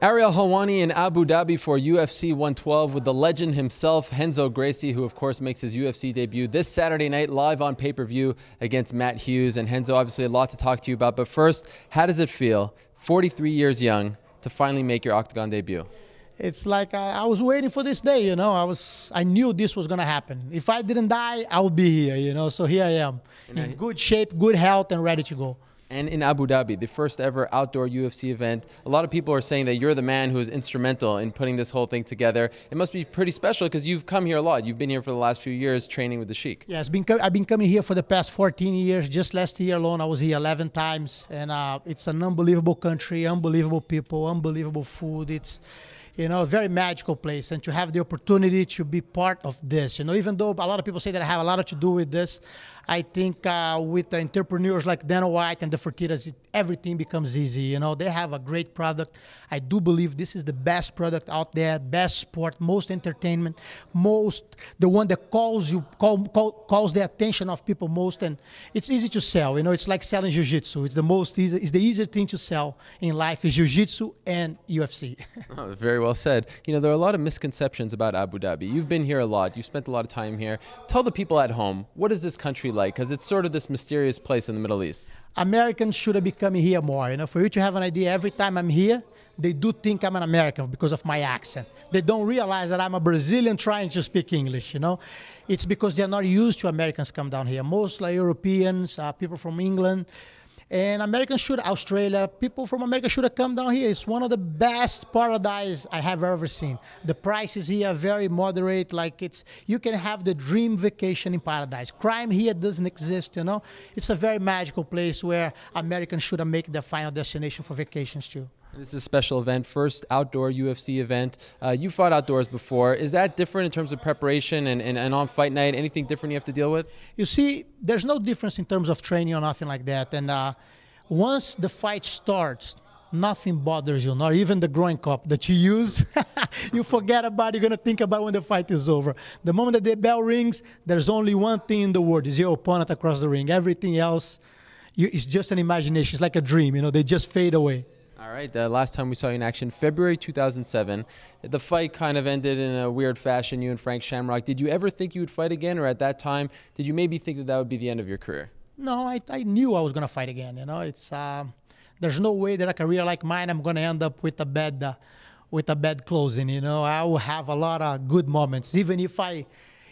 Ariel Helwani in Abu Dhabi for UFC 112 with the legend himself, Henzo Gracie, who of course makes his UFC debut this Saturday night live on pay per view against Matt Hughes. And Henzo, obviously, a lot to talk to you about. But first, how does it feel, 43 years young, to finally make your Octagon debut? It's like I, I was waiting for this day, you know. I was, I knew this was gonna happen. If I didn't die, I would be here, you know. So here I am, in good shape, good health, and ready to go and in Abu Dhabi, the first ever outdoor UFC event. A lot of people are saying that you're the man who is instrumental in putting this whole thing together. It must be pretty special because you've come here a lot. You've been here for the last few years training with the Sheik. Yeah, it's been I've been coming here for the past 14 years. Just last year alone, I was here 11 times, and uh, it's an unbelievable country, unbelievable people, unbelievable food. It's you know, a very magical place. And to have the opportunity to be part of this, you know, even though a lot of people say that I have a lot to do with this, I think uh, with the entrepreneurs like Dana White and the Fertitas, everything becomes easy. You know, they have a great product. I do believe this is the best product out there, best sport, most entertainment, most the one that calls you call, call, calls the attention of people most, and it's easy to sell. You know, it's like selling jiu-jitsu. It's the most easy, it's the easiest thing to sell in life is jiu-jitsu and UFC. oh, very well said. You know, there are a lot of misconceptions about Abu Dhabi. You've been here a lot. You spent a lot of time here. Tell the people at home what is this country like? Because it's sort of this mysterious place in the Middle East. Americans should be coming here more. You know, for you to have an idea, every time I'm here, they do think I'm an American because of my accent. They don't realize that I'm a Brazilian trying to speak English. You know, it's because they're not used to Americans come down here. Mostly Europeans, uh, people from England. And Americans should, Australia, people from America should come down here. It's one of the best paradise I have ever seen. The prices here are very moderate. Like it's, you can have the dream vacation in paradise. Crime here doesn't exist, you know. It's a very magical place where Americans should have made their final destination for vacations too. This is a special event, first outdoor UFC event. Uh, you fought outdoors before. Is that different in terms of preparation and, and, and, on fight night? Anything different you have to deal with? You see, there's no difference in terms of training or nothing like that. And uh, once the fight starts, nothing bothers you, not even the groin cup that you use. you forget about it, you're going to think about when the fight is over. The moment that the bell rings, there's only one thing in the world is your opponent across the ring. Everything else you, is just an imagination. It's like a dream, you know, they just fade away. All right. The last time we saw you in action, February 2007. The fight kind of ended in a weird fashion. You and Frank Shamrock. Did you ever think you would fight again, or at that time, did you maybe think that that would be the end of your career? No, I, I knew I was gonna fight again. You know, it's uh, there's no way that a career like mine I'm gonna end up with a bad uh, with a bad closing. You know, I will have a lot of good moments, even if I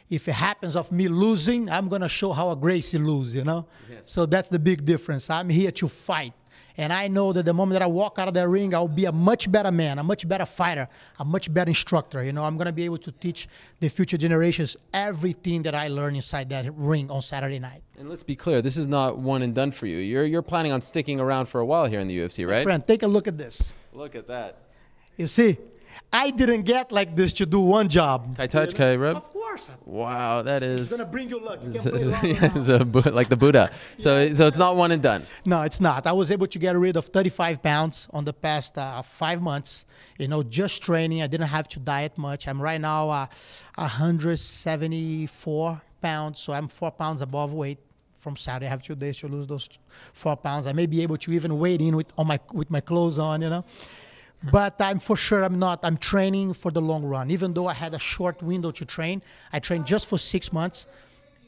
if it happens of me losing, I'm gonna show how a Gracie lose. You know, yes. so that's the big difference. I'm here to fight. And I know that the moment that I walk out of that ring, I'll be a much better man, a much better fighter, a much better instructor. You know, I'm going to be able to teach the future generations everything that I learned inside that ring on Saturday night. And let's be clear, this is not one and done for you. You're, you're planning on sticking around for a while here in the UFC, right? My friend, take a look at this. Look at that. You see, I didn't get like this to do one job. Can I touch? Can I rub? Of course. Wow, that is. It's gonna bring you luck. You it's a, like the Buddha. So, yeah. so it's not one and done. No, it's not. I was able to get rid of 35 pounds on the past uh, five months. You know, just training. I didn't have to diet much. I'm right now uh, 174 pounds, so I'm four pounds above weight from Saturday. I have two days to lose those four pounds. I may be able to even wait in with on my with my clothes on. You know but I'm for sure I'm not. I'm training for the long run. Even though I had a short window to train, I trained just for six months,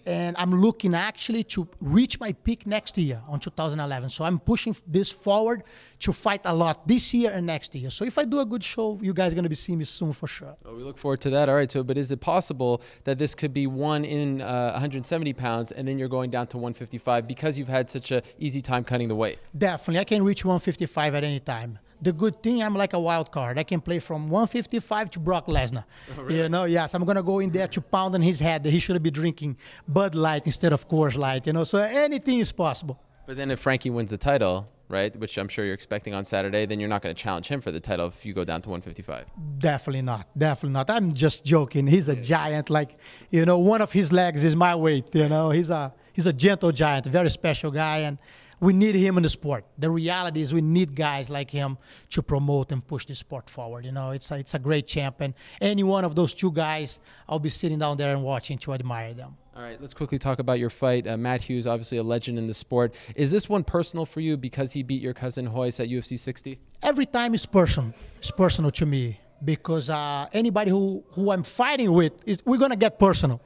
and I'm looking actually to reach my peak next year on 2011. So I'm pushing this forward to fight a lot this year and next year. So if I do a good show, you guys are going to be seeing me soon for sure. Well, we look forward to that. All right. So, but is it possible that this could be one in uh, 170 pounds, and then you're going down to 155 because you've had such a easy time cutting the weight? Definitely, I can reach 155 at any time the good thing, I'm like a wild card. I can play from 155 to Brock Lesnar. Oh, really? You know, yes, I'm gonna go in there to pound on his head that he should be drinking Bud Light instead of Coors Light. You know, so anything is possible. But then if Frankie wins the title, right, which I'm sure you're expecting on Saturday, then you're not going to challenge him for the title if you go down to 155. Definitely not. Definitely not. I'm just joking. He's a yeah. giant. Like, you know, one of his legs is my weight. You know, he's a he's a gentle giant, very special guy, and we need him in the sport. The reality is we need guys like him to promote and push the sport forward. You know, it's a, it's a great champion. Any one of those two guys, I'll be sitting down there and watching to admire them. All right, let's quickly talk about your fight. Uh, Matt Hughes, obviously a legend in the sport. Is this one personal for you because he beat your cousin Royce at UFC 60? Every time is personal. It's personal to me because uh, anybody who, who I'm fighting with, it, we're gonna get personal.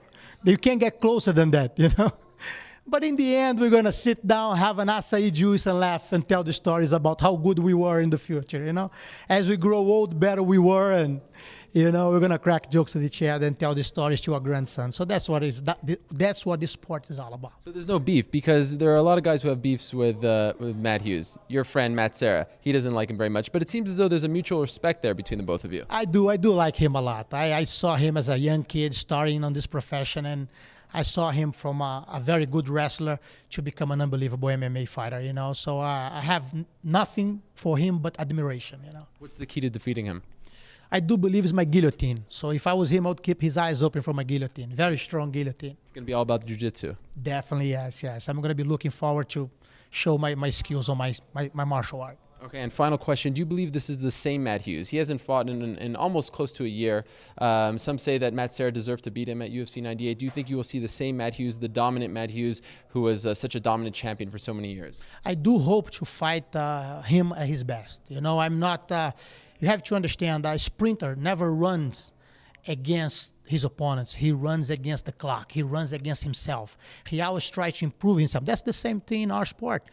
You can't get closer than that, you know. But in the end, we're gonna sit down, have an acai juice, and laugh and tell the stories about how good we were in the future. You know, as we grow old, better we were, and you know, we're gonna crack jokes with each other and tell the stories to our grandson. So that's what is that, that's what this sport is all about. So there's no beef because there are a lot of guys who have beefs with uh, with Matt Hughes. Your friend Matt Serra, he doesn't like him very much, but it seems as though there's a mutual respect there between the both of you. I do, I do like him a lot. I, I saw him as a young kid starting on this profession and. I saw him from a, a, very good wrestler to become an unbelievable MMA fighter, you know. So uh, I have n- nothing for him but admiration, you know. What's the key to defeating him? I do believe is my guillotine. So if I was him, I would keep his eyes open for my guillotine. Very strong guillotine. It's going to be all about jiu-jitsu. Definitely, yes, yes. I'm going to be looking forward to show my, my skills on my, my, my martial art. Okay, and final question. Do you believe this is the same Matt Hughes? He hasn't fought in, in, in almost close to a year. Um, some say that Matt Serra deserved to beat him at UFC 98. Do you think you will see the same Matt Hughes, the dominant Matt Hughes, who was uh, such a dominant champion for so many years? I do hope to fight uh, him at his best. You know, I'm not. Uh, you have to understand that a sprinter never runs against his opponents. He runs against the clock. He runs against himself. He always tries to improve himself. That's the same thing in our sport.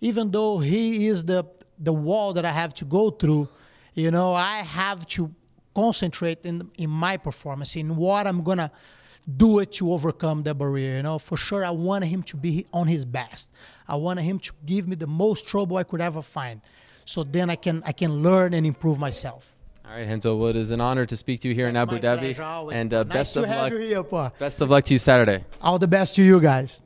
Even though he is the the wall that I have to go through, you know, I have to concentrate in in my performance, in what I'm gonna do it to overcome the barrier. You know, for sure, I want him to be on his best. I want him to give me the most trouble I could ever find so then I can I can learn and improve myself. All right, Renzo. Well, it is an honor to speak to you here That's in Abu Dhabi, pleasure, and uh, nice best of luck. Here, best of luck to you Saturday. All the best to you guys.